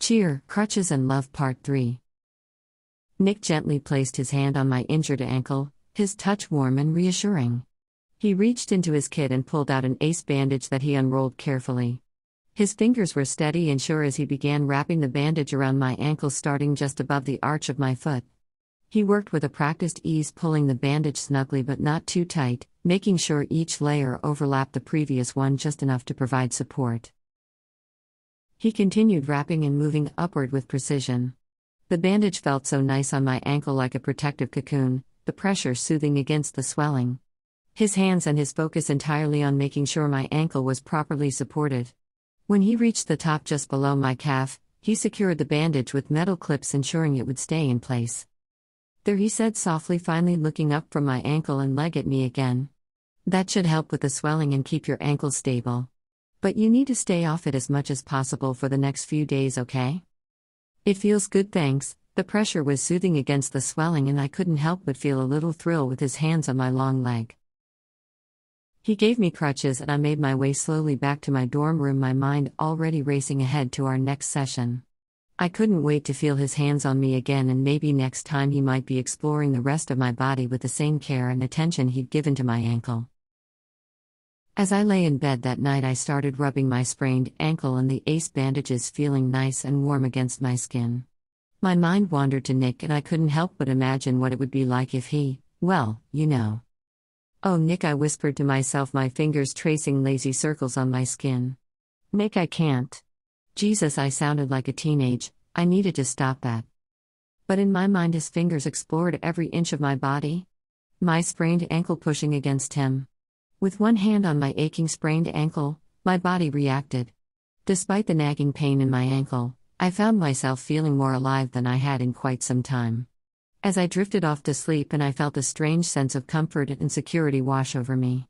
Cheer, Crutches and Love Part 3. Nick gently placed his hand on my injured ankle, his touch warm and reassuring. He reached into his kit and pulled out an ace bandage that he unrolled carefully. His fingers were steady and sure as he began wrapping the bandage around my ankle, starting just above the arch of my foot. He worked with a practiced ease, pulling the bandage snugly but not too tight, making sure each layer overlapped the previous one just enough to provide support. He continued wrapping and moving upward with precision. The bandage felt so nice on my ankle like a protective cocoon, the pressure soothing against the swelling. His hands and his focus entirely on making sure my ankle was properly supported. When he reached the top just below my calf, he secured the bandage with metal clips, ensuring it would stay in place. There, he said softly, finally looking up from my ankle and leg at me again. That should help with the swelling and keep your ankle stable. But you need to stay off it as much as possible for the next few days, okay? It feels good, thanks. The pressure was soothing against the swelling, and I couldn't help but feel a little thrill with his hands on my long leg. He gave me crutches, and I made my way slowly back to my dorm room, my mind already racing ahead to our next session. I couldn't wait to feel his hands on me again, and maybe next time he might be exploring the rest of my body with the same care and attention he'd given to my ankle. As I lay in bed that night, I started rubbing my sprained ankle and the ace bandages feeling nice and warm against my skin. My mind wandered to Nick, and I couldn't help but imagine what it would be like if he, well, you know. Oh, Nick, I whispered to myself, my fingers tracing lazy circles on my skin. Nick, I can't. Jesus, I sounded like a teenage, I needed to stop that. But in my mind, his fingers explored every inch of my body. My sprained ankle pushing against him. With one hand on my aching sprained ankle, my body reacted. Despite the nagging pain in my ankle, I found myself feeling more alive than I had in quite some time. As I drifted off to sleep and I felt a strange sense of comfort and security wash over me.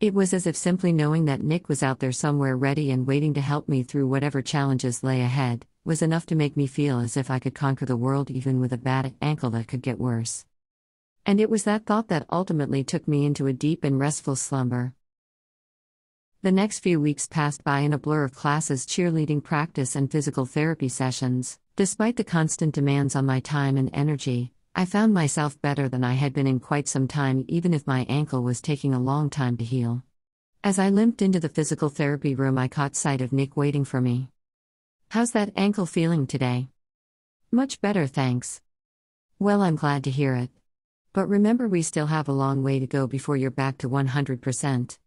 It was as if simply knowing that Nick was out there somewhere ready and waiting to help me through whatever challenges lay ahead, was enough to make me feel as if I could conquer the world even with a bad ankle that could get worse. And it was that thought that ultimately took me into a deep and restful slumber. The next few weeks passed by in a blur of classes, cheerleading practice, and physical therapy sessions. Despite the constant demands on my time and energy, I found myself better than I had been in quite some time, even if my ankle was taking a long time to heal. As I limped into the physical therapy room, I caught sight of Nick waiting for me. How's that ankle feeling today? Much better, thanks. Well, I'm glad to hear it. But remember, we still have a long way to go before you're back to 100%.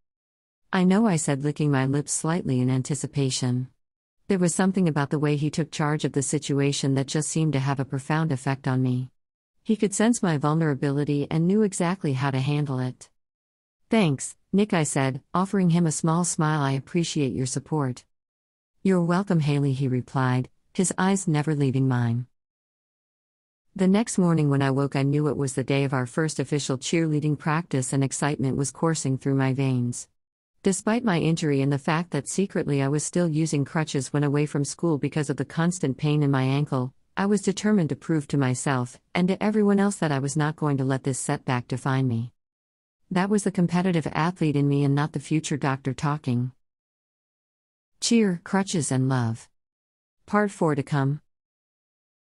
I know, I said, licking my lips slightly in anticipation. There was something about the way he took charge of the situation that just seemed to have a profound effect on me. He could sense my vulnerability and knew exactly how to handle it. Thanks, Nick, I said, offering him a small smile. I appreciate your support. You're welcome, Haley, he replied, his eyes never leaving mine. The next morning, when I woke, I knew it was the day of our first official cheerleading practice, and excitement was coursing through my veins. Despite my injury and the fact that secretly I was still using crutches when away from school because of the constant pain in my ankle, I was determined to prove to myself and to everyone else that I was not going to let this setback define me. That was the competitive athlete in me and not the future doctor talking. Cheer, crutches, and love. Part 4 to come.